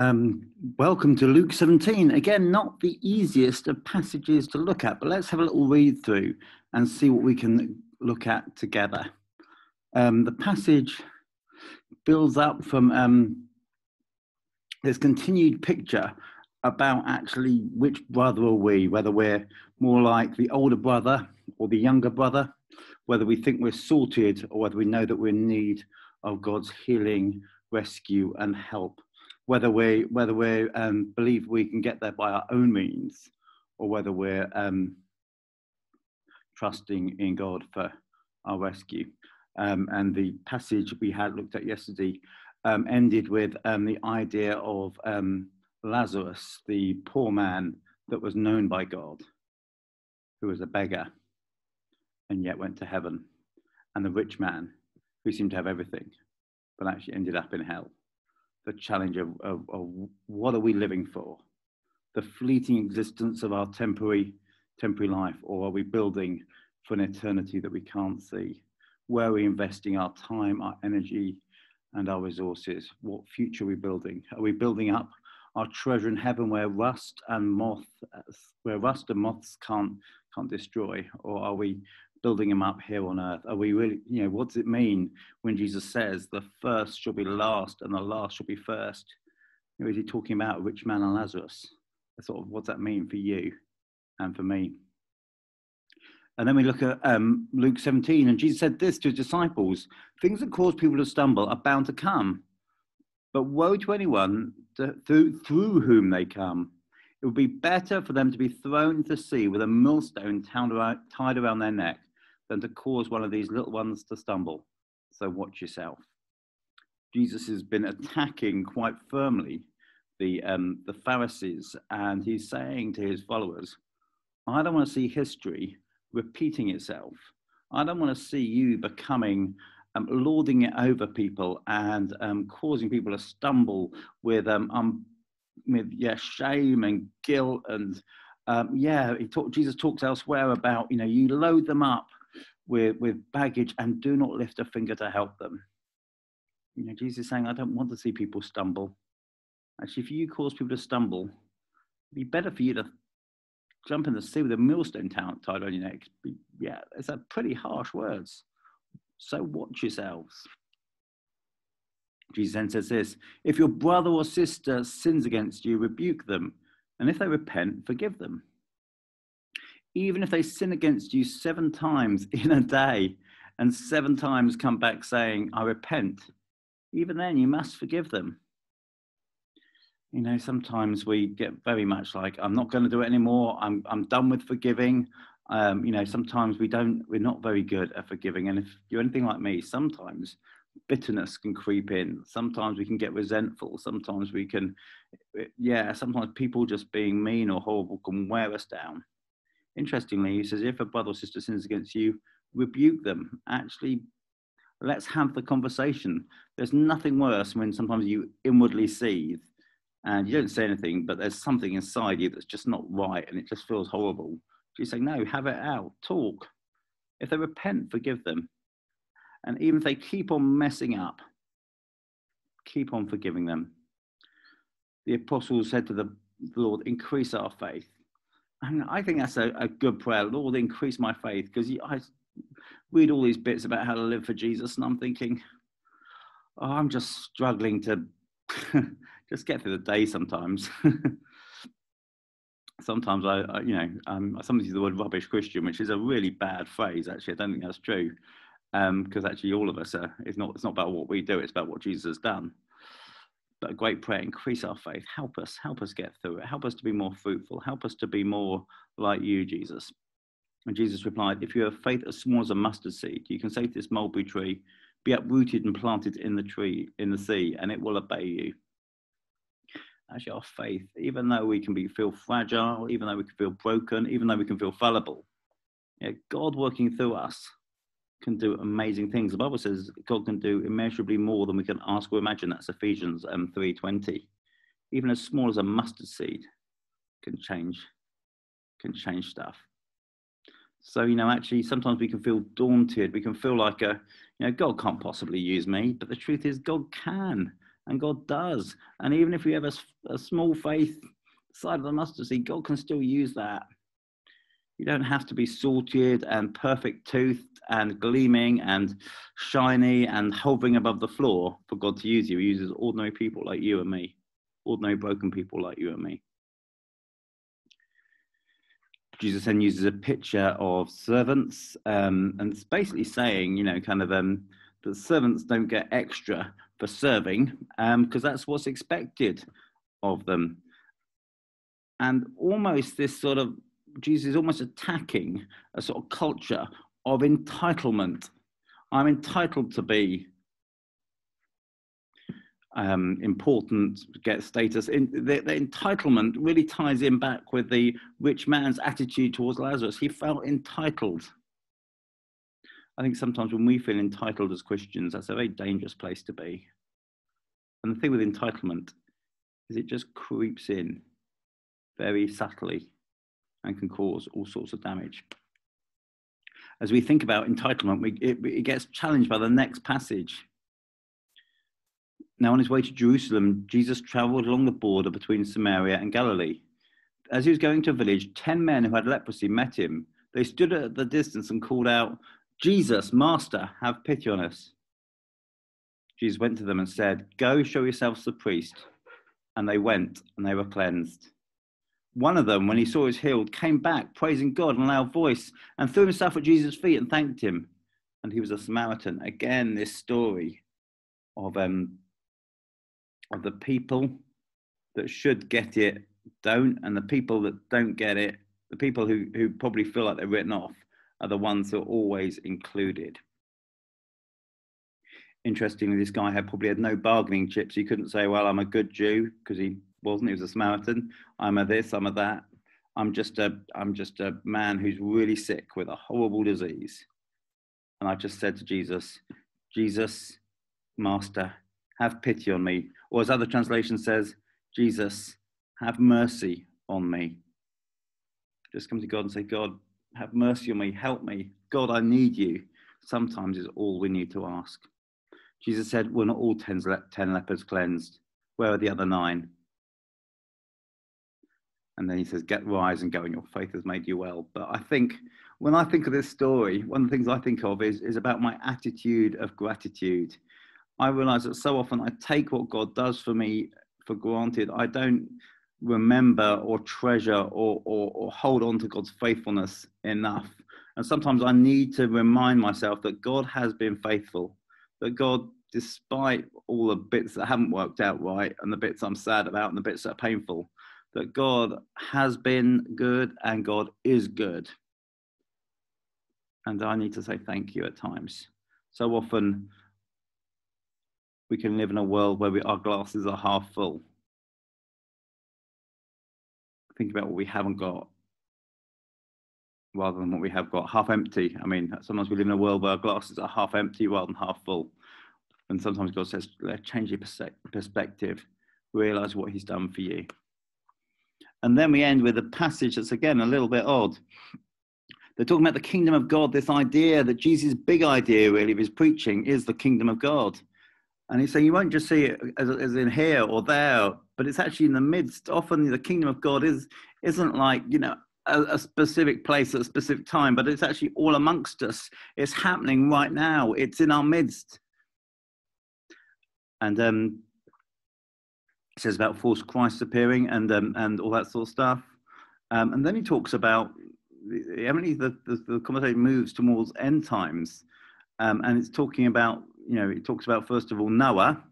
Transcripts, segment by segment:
Um, welcome to Luke 17. Again, not the easiest of passages to look at, but let's have a little read through and see what we can look at together. Um, the passage builds up from um, this continued picture about actually which brother are we, whether we're more like the older brother or the younger brother, whether we think we're sorted or whether we know that we're in need of God's healing, rescue, and help whether we whether we um, believe we can get there by our own means or whether we're um, trusting in God for our rescue. Um, and the passage we had looked at yesterday um, ended with um, the idea of um, Lazarus, the poor man that was known by God, who was a beggar and yet went to heaven, and the rich man who seemed to have everything but actually ended up in hell the challenge of, of, of, what are we living for? The fleeting existence of our temporary, temporary life, or are we building for an eternity that we can't see? Where are we investing our time, our energy, and our resources? What future are we building? Are we building up our treasure in heaven where rust and moth, where rust and moths can't can't destroy, or are we building him up here on earth? Are we really, you know, what does it mean when Jesus says the first shall be last and the last shall be first? You know, is he talking about rich man and Lazarus? Sort of what does that mean for you and for me? And then we look at um, Luke 17, and Jesus said this to his disciples things that cause people to stumble are bound to come. But woe to anyone to, through, through whom they come. It would be better for them to be thrown into the sea with a millstone tied around their neck than to cause one of these little ones to stumble. So watch yourself. Jesus has been attacking quite firmly the, um, the Pharisees, and he's saying to his followers, I don't want to see history repeating itself. I don't want to see you becoming um, lording it over people and um, causing people to stumble with um, um with yeah shame and guilt and um, yeah he talk, Jesus talks elsewhere about you know you load them up with, with baggage and do not lift a finger to help them. You know, Jesus is saying, I don't want to see people stumble. Actually, if you cause people to stumble, it'd be better for you to jump in the sea with a millstone tied on your neck. Yeah, it's a pretty harsh words. So watch yourselves. Jesus then says this If your brother or sister sins against you, rebuke them. And if they repent, forgive them even if they sin against you seven times in a day and seven times come back saying, I repent, even then you must forgive them. You know, sometimes we get very much like, I'm not going to do it anymore. I'm, I'm done with forgiving. Um, you know, sometimes we don't, we're not very good at forgiving. And if you're anything like me, sometimes bitterness can creep in. Sometimes we can get resentful. Sometimes we can, yeah, sometimes people just being mean or horrible can wear us down. Interestingly, he says, if a brother or sister sins against you, rebuke them. Actually, let's have the conversation. There's nothing worse when sometimes you inwardly seethe and you don't say anything, but there's something inside you that's just not right and it just feels horrible. You say, no, have it out, talk. If they repent, forgive them. And even if they keep on messing up, keep on forgiving them. The apostles said to the Lord, increase our faith. And I think that's a, a good prayer. Lord, increase my faith. Because I read all these bits about how to live for Jesus, and I'm thinking, oh, I'm just struggling to just get through the day sometimes. sometimes I, I, you know, um, somebody uses the word rubbish Christian, which is a really bad phrase. Actually, I don't think that's true, because um, actually all of us are. It's not. It's not about what we do. It's about what Jesus has done but a great prayer increase our faith. Help us help us get through it. Help us to be more fruitful. Help us to be more like you jesus. And jesus replied if you have faith as small as a mustard seed you can say to this mulberry tree be uprooted and planted in the tree in the sea and it will obey you actually our faith even though we can be feel fragile even though we can feel broken even though we can feel fallible yeah, god working through us can do amazing things. The Bible says God can do immeasurably more than we can ask or imagine. That's Ephesians um, 3.20. Even as small as a mustard seed can change, can change stuff. So, you know, actually sometimes we can feel daunted. We can feel like, a, you know, God can't possibly use me. But the truth is God can. And God does. And even if we have a, a small faith side of the mustard seed, God can still use that. You don't have to be salted and perfect toothed and gleaming and shiny and hovering above the floor for God to use you. He uses ordinary people like you and me, ordinary broken people like you and me. Jesus then uses a picture of servants, um, and it's basically saying, you know, kind of um, that servants don't get extra for serving because um, that's what's expected of them. And almost this sort of Jesus is almost attacking a sort of culture of entitlement. I'm entitled to be um, important, get status. In, the, the, entitlement really ties in back with the rich man's attitude towards Lazarus. He felt entitled. I think sometimes when we feel entitled as Christians, that's a very dangerous place to be. And the thing with entitlement is it just creeps in very subtly and can cause all sorts of damage. As we think about entitlement, we, it, it gets challenged by the next passage. Now, on his way to Jerusalem, Jesus traveled along the border between Samaria and Galilee. As he was going to a village, ten men who had leprosy met him. They stood at the distance and called out, Jesus, Master, have pity on us. Jesus went to them and said, Go show yourselves to the priest. And they went and they were cleansed. One of them, when he saw was healed, came back, praising God in a loud voice, and threw himself at Jesus' feet and thanked him. And he was a Samaritan. Again, this story of, um, of the people that should get it don't, and the people that don't get it, the people who, who probably feel like they're written off, are the ones that are always included. Interestingly, this guy had probably had no bargaining chips. He couldn't say, Well, I'm a good Jew, because he wasn't. He was a Samaritan. I'm a this, I'm a that. I'm just a, I'm just a man who's really sick with a horrible disease. And I just said to Jesus, Jesus, Master, have pity on me. Or as other translation says, Jesus, have mercy on me. Just come to God and say, God, have mercy on me, help me. God, I need you. Sometimes is all we need to ask. Jesus said, We're not all ten lepers cleansed. Where are the other nine? And then he says, Get rise and go, and your faith has made you well. But I think when I think of this story, one of the things I think of is, is about my attitude of gratitude. I realize that so often I take what God does for me for granted. I don't remember or treasure or, or, or hold on to God's faithfulness enough. And sometimes I need to remind myself that God has been faithful, that God, despite all the bits that haven't worked out right and the bits I'm sad about and the bits that are painful, that God has been good and God is good. And I need to say thank you at times. So often we can live in a world where we, our glasses are half full. Think about what we haven't got rather than what we have got half empty. I mean, sometimes we live in a world where our glasses are half empty rather than half full. And sometimes God says, change your perspective, realize what He's done for you. And then we end with a passage that's again a little bit odd. They're talking about the kingdom of God, this idea that Jesus' big idea really of his preaching is the kingdom of God. And he's saying you won't just see it as, as in here or there, but it's actually in the midst. Often the kingdom of God is isn't like, you know, a, a, specific place at a specific time, but it's actually all amongst us. It's happening right now. It's in our midst. And um, says about false Christ appearing and um, and all that sort of stuff. Um, and then he talks about evidently the, the, the conversation moves towards end times, um, and it's talking about you know it talks about first of all Noah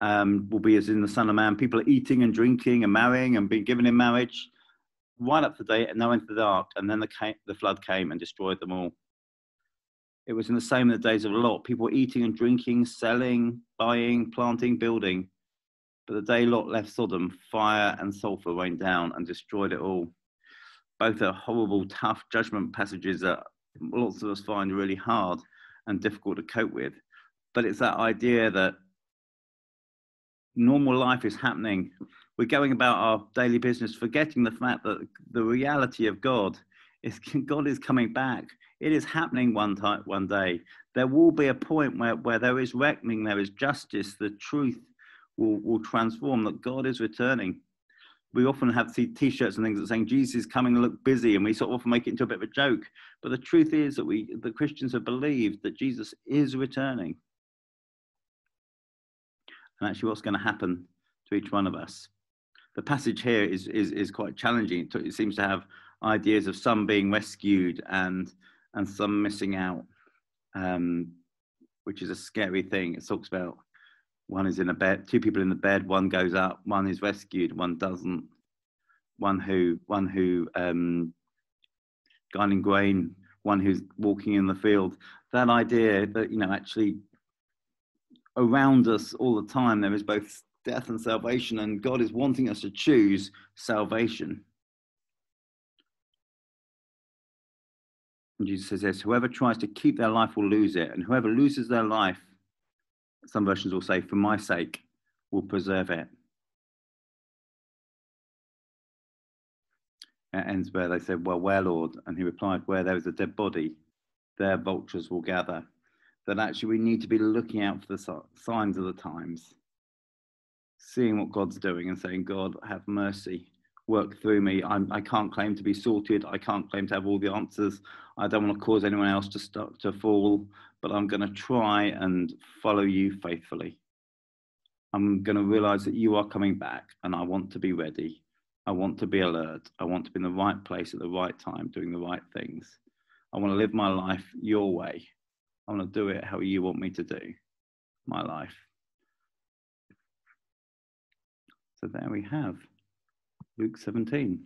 um, will be as in the Son of Man. People are eating and drinking and marrying and being given in marriage, right up to date, and now into the ark. And then the the flood came and destroyed them all. It was in the same in the days of a Lot. People were eating and drinking, selling, buying, planting, building. But the day Lot left Sodom, fire and sulfur rained down and destroyed it all. Both are horrible, tough judgment passages that lots of us find really hard and difficult to cope with. But it's that idea that normal life is happening. We're going about our daily business, forgetting the fact that the reality of God is God is coming back. It is happening one time, one day. There will be a point where, where there is reckoning, there is justice, the truth will, will transform, that God is returning. We often have t shirts and things that saying Jesus is coming and look busy, and we sort of often make it into a bit of a joke. But the truth is that we, the Christians have believed that Jesus is returning. And actually, what's going to happen to each one of us? The passage here is, is, is quite challenging. It seems to have ideas of some being rescued and, and some missing out, um, which is a scary thing. It talks about one is in a bed, two people in the bed, one goes up, one is rescued, one doesn't. One who, one who, um, guiding grain, one who's walking in the field. That idea that you know actually around us all the time there is both death and salvation, and God is wanting us to choose salvation. And Jesus says this whoever tries to keep their life will lose it, and whoever loses their life, some versions will say, for my sake, will preserve it. It ends where they said, Well, where, Lord? And he replied, Where there is a dead body, there vultures will gather. That actually we need to be looking out for the signs of the times, seeing what God's doing and saying, God, have mercy work through me. I'm, I can't claim to be sorted. I can't claim to have all the answers. I don't want to cause anyone else to start to fall, but I'm going to try and follow you faithfully. I'm going to realize that you are coming back and I want to be ready. I want to be alert. I want to be in the right place at the right time, doing the right things. I want to live my life your way. I want to do it how you want me to do my life. So there we have. Luke 17.